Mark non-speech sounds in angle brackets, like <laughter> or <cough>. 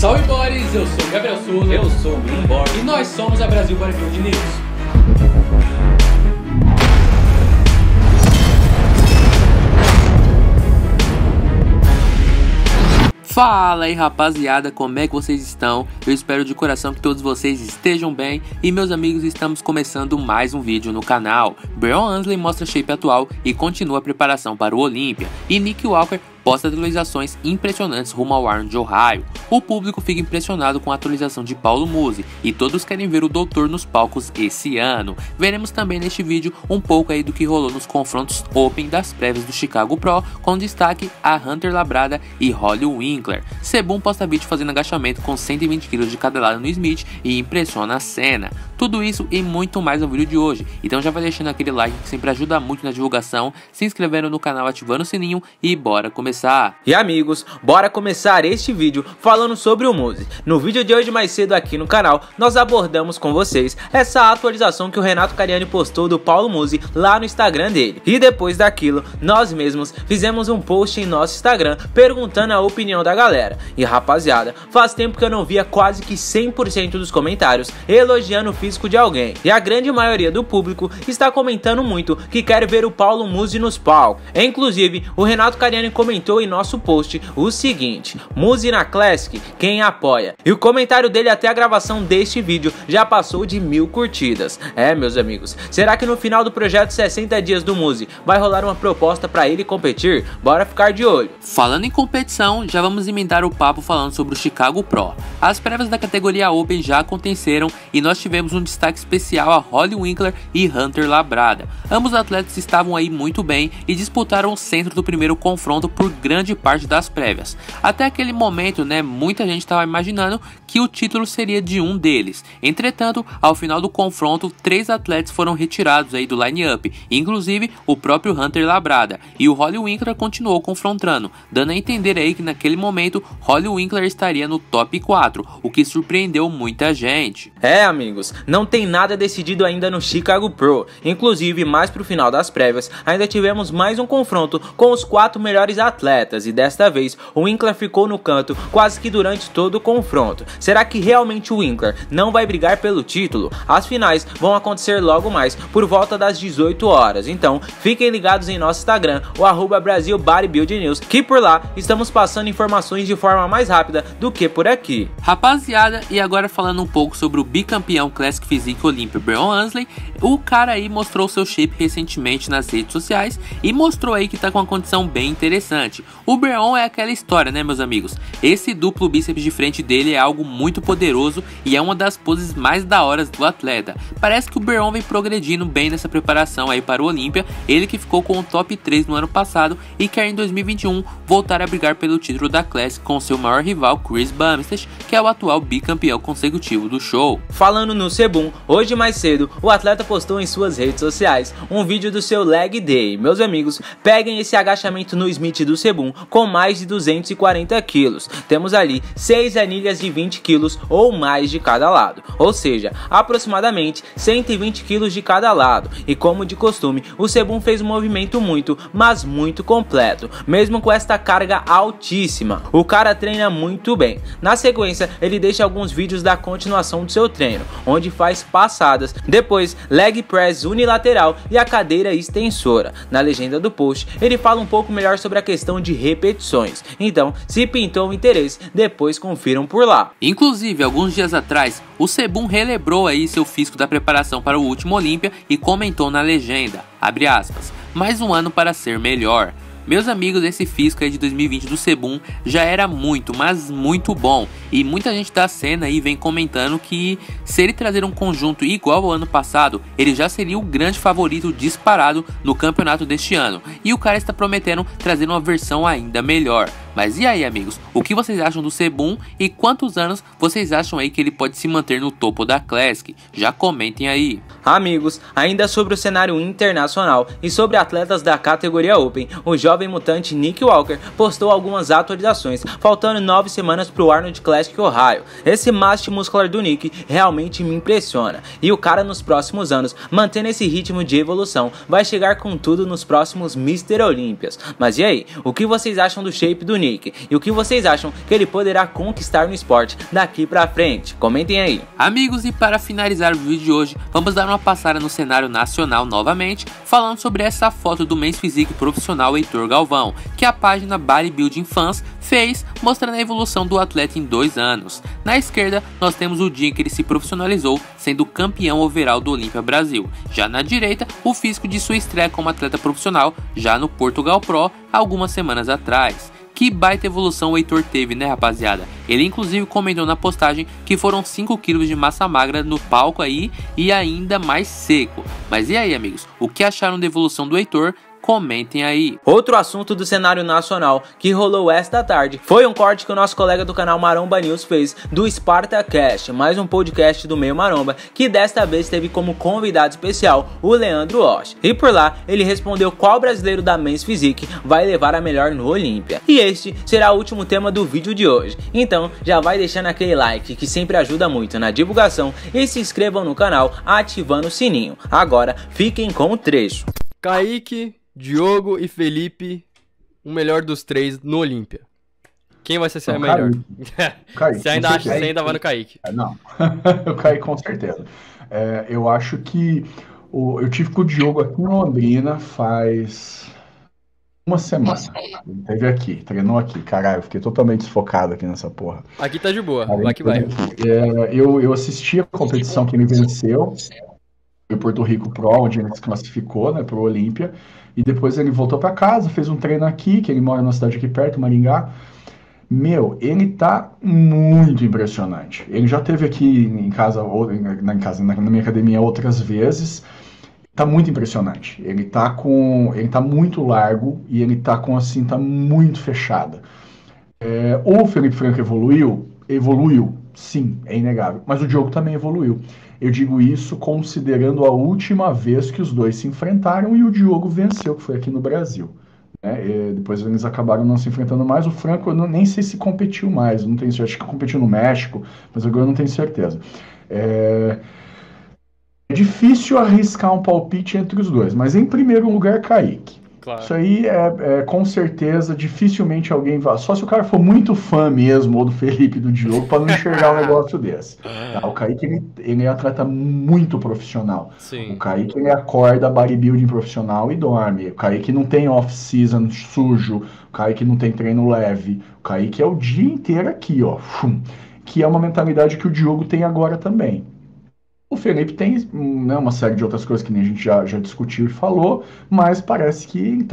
senhores, eu sou o Gabriel Souza. Eu sou o Green Borg. E nós somos a Brasil Bodybuilding News. Fala aí rapaziada, como é que vocês estão? Eu espero de coração que todos vocês estejam bem e meus amigos, estamos começando mais um vídeo no canal. Brian Ansley mostra shape atual e continua a preparação para o Olympia e Nick Walker posta atualizações impressionantes rumo ao Arnold de Ohio. O público fica impressionado com a atualização de Paulo Musi e todos querem ver o doutor nos palcos esse ano. Veremos também neste vídeo um pouco aí do que rolou nos confrontos Open das prévias do Chicago Pro, com destaque a Hunter Labrada e Holly Winkler. Sebum posta vídeo fazendo agachamento com 120 kg de cada lado no Smith e impressiona a cena. Tudo isso e muito mais no vídeo de hoje, então já vai deixando aquele like que sempre ajuda muito na divulgação, se inscrevendo no canal, ativando o sininho e bora começar. E amigos, bora começar este vídeo falando sobre o Muse. No vídeo de hoje mais cedo aqui no canal, nós abordamos com vocês essa atualização que o Renato Cariani postou do Paulo Muse lá no Instagram dele. E depois daquilo, nós mesmos fizemos um post em nosso Instagram perguntando a opinião da galera. E rapaziada, faz tempo que eu não via quase que 100% dos comentários elogiando o físico de alguém. E a grande maioria do público está comentando muito que quer ver o Paulo Muse nos palcos. Inclusive, o Renato Cariani comentou em nosso post o seguinte: Musina Classic, quem apoia? E o comentário dele até a gravação deste vídeo já passou de mil curtidas. É, meus amigos, será que no final do projeto 60 dias do Muse vai rolar uma proposta para ele competir? Bora ficar de olho. Falando em competição, já vamos emendar o papo falando sobre o Chicago Pro. As prévias da categoria Open já aconteceram e nós tivemos um destaque especial a Holly Winkler e Hunter Labrada. Ambos atletas estavam aí muito bem e disputaram o centro do primeiro confronto por grande parte das prévias. Até aquele momento, né, muita gente estava imaginando que o título seria de um deles. Entretanto, ao final do confronto, três atletas foram retirados aí do line-up, inclusive o próprio Hunter Labrada, e o Holly Winkler continuou confrontando, dando a entender aí que naquele momento Holly Winkler estaria no top 4, o que surpreendeu muita gente. É, amigos, não tem nada decidido ainda no Chicago Pro. Inclusive, mais pro final das prévias, ainda tivemos mais um confronto com os quatro melhores atletas e desta vez o Winkler ficou no canto quase que durante todo o confronto. Será que realmente o Winkler não vai brigar pelo título? As finais vão acontecer logo mais por volta das 18 horas, então fiquem ligados em nosso Instagram, o arroba Brasil News, que por lá estamos passando informações de forma mais rápida do que por aqui. Rapaziada, e agora falando um pouco sobre o bicampeão Classic Physique Olympia Brian Ansley, o cara aí mostrou seu shape recentemente nas redes sociais e mostrou aí que tá com uma condição bem interessante. O Breon é aquela história, né, meus amigos? Esse duplo bíceps de frente dele é algo muito poderoso e é uma das poses mais da hora do atleta. Parece que o Breon vem progredindo bem nessa preparação aí para o Olímpia, ele que ficou com o top 3 no ano passado e quer em 2021 voltar a brigar pelo título da Classic com seu maior rival Chris Bumstead, que é o atual bicampeão consecutivo do show. Falando no Sebum, hoje mais cedo, o atleta postou em suas redes sociais um vídeo do seu leg day. Meus amigos, peguem esse agachamento no Smith do Sebum com mais de 240 quilos. Temos ali 6 anilhas de 20 quilos ou mais de cada lado, ou seja, aproximadamente 120 quilos de cada lado. E como de costume, o Sebum fez um movimento muito, mas muito completo, mesmo com esta carga altíssima. O cara treina muito bem. Na sequência, ele deixa alguns vídeos da continuação do seu treino, onde faz passadas, depois leg press unilateral e a cadeira extensora. Na legenda do post, ele fala um pouco melhor sobre a questão de repetições. Então, se pintou o interesse, depois confiram por lá. Inclusive, alguns dias atrás, o Sebum relembrou aí seu físico da preparação para o último Olímpia e comentou na legenda, abre aspas, mais um ano para ser melhor. Meus amigos, esse físico aí de 2020 do Sebum já era muito, mas muito bom. E muita gente da cena aí vem comentando que se ele trazer um conjunto igual ao ano passado, ele já seria o grande favorito disparado no campeonato deste ano. E o cara está prometendo trazer uma versão ainda melhor. Mas e aí, amigos? O que vocês acham do Sebum e quantos anos vocês acham aí que ele pode se manter no topo da Classic? Já comentem aí. Amigos, ainda sobre o cenário internacional e sobre atletas da categoria Open, o jovem mutante Nick Walker postou algumas atualizações, faltando 9 semanas para o Arnold Classic Ohio. Esse mast muscular do Nick realmente me impressiona, e o cara nos próximos anos, mantendo esse ritmo de evolução, vai chegar com tudo nos próximos Mr. Olympias. Mas e aí, o que vocês acham do shape do Nick e o que vocês acham que ele poderá conquistar no esporte daqui pra frente. Comentem aí. Amigos, e para finalizar o vídeo de hoje, vamos dar uma passada no cenário nacional novamente, falando sobre essa foto do Men's Physique profissional Heitor Galvão, que a página Bodybuilding Fans fez, mostrando a evolução do atleta em dois anos. Na esquerda, nós temos o dia em que ele se profissionalizou, sendo campeão overall do Olímpia Brasil. Já na direita, o físico de sua estreia como atleta profissional, já no Portugal Pro, algumas semanas atrás. Que baita evolução o Heitor teve, né, rapaziada? Ele inclusive comentou na postagem que foram 5 kg de massa magra no palco aí e ainda mais seco. Mas e aí, amigos? O que acharam da evolução do Heitor? Comentem aí. Outro assunto do cenário nacional que rolou esta tarde foi um corte que o nosso colega do canal Maromba News fez do Spartacast, mais um podcast do meio Maromba, que desta vez teve como convidado especial o Leandro Osh. E por lá, ele respondeu qual brasileiro da Men's Physique vai levar a melhor no Olímpia. E este será o último tema do vídeo de hoje. Então, já vai deixando aquele like que sempre ajuda muito na divulgação e se inscrevam no canal ativando o sininho. Agora, fiquem com o trecho. Kaique Diogo e Felipe, o melhor dos três no Olímpia. Quem vai ser o melhor? Kaique, <laughs> você ainda acha que você ainda vai no Kaique? É, não, <laughs> o Kaique com certeza. É, eu acho que o, eu tive com o Diogo aqui em Londrina faz uma semana. Ele teve aqui, treinou aqui. Caralho, eu fiquei totalmente desfocado aqui nessa porra. Aqui tá de boa, vai que vai. É, eu, eu assisti a competição que ele venceu, Porto Rico Pro, onde ele se classificou, né, pro Olímpia. E depois ele voltou para casa, fez um treino aqui, que ele mora na cidade aqui perto, Maringá. Meu, ele tá muito impressionante. Ele já teve aqui em casa, ou na, em casa, na, minha academia outras vezes. Tá muito impressionante. Ele tá com, ele tá muito largo e ele tá com a cinta muito fechada. É, o Felipe Franco evoluiu, evoluiu, sim, é inegável. Mas o Diogo também evoluiu. Eu digo isso considerando a última vez que os dois se enfrentaram e o Diogo venceu, que foi aqui no Brasil. Né? depois eles acabaram não se enfrentando mais. O Franco, eu não, nem sei se competiu mais, não tenho certeza. Acho que competiu no México, mas agora eu não tenho certeza. É... é difícil arriscar um palpite entre os dois, mas em primeiro lugar, Kaique. Claro. Isso aí é, é, com certeza dificilmente alguém vai. Só se o cara for muito fã mesmo, ou do Felipe do Diogo, para não enxergar um <laughs> negócio desse. Tá? O Kaique ele, ele é atleta muito profissional. Sim. O Kaique ele acorda bodybuilding profissional e dorme. O Kaique não tem off-season sujo. O Kaique não tem treino leve. O Kaique é o dia inteiro aqui, ó. Que é uma mentalidade que o Diogo tem agora também. O Felipe tem né, uma série de outras coisas que nem a gente já, já discutiu e falou, mas parece que está